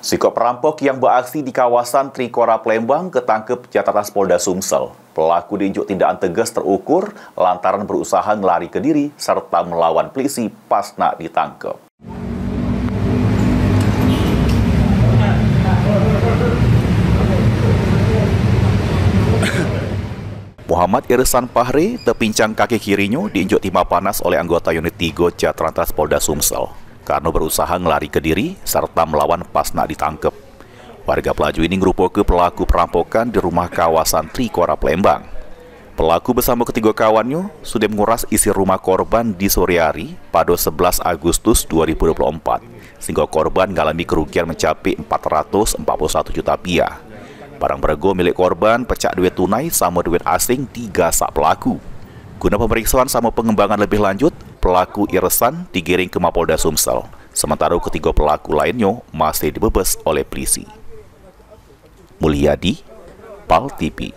Sikap perampok yang beraksi di kawasan Trikora Palembang ketangkep jatatan Polda Sumsel. Pelaku diinjuk tindakan tegas terukur lantaran berusaha melari ke diri serta melawan polisi pas nak ditangkap. Muhammad Irsan Pahri terpincang kaki kirinya diinjuk timah panas oleh anggota unit 3 Jatrantas Polda Sumsel karena berusaha melari ke diri serta melawan pas nak ditangkap. Warga pelaju ini ke pelaku perampokan di rumah kawasan Trikora Palembang. Pelaku bersama ketiga kawannya sudah menguras isi rumah korban di sore hari pada 11 Agustus 2024, sehingga korban mengalami kerugian mencapai 441 juta rupiah. Barang berego milik korban pecah duit tunai sama duit asing tiga sak pelaku. Guna pemeriksaan sama pengembangan lebih lanjut, pelaku Irsan digiring ke Mapolda Sumsel, sementara ketiga pelaku lainnya masih dibebas oleh polisi. Mulyadi, Pal TV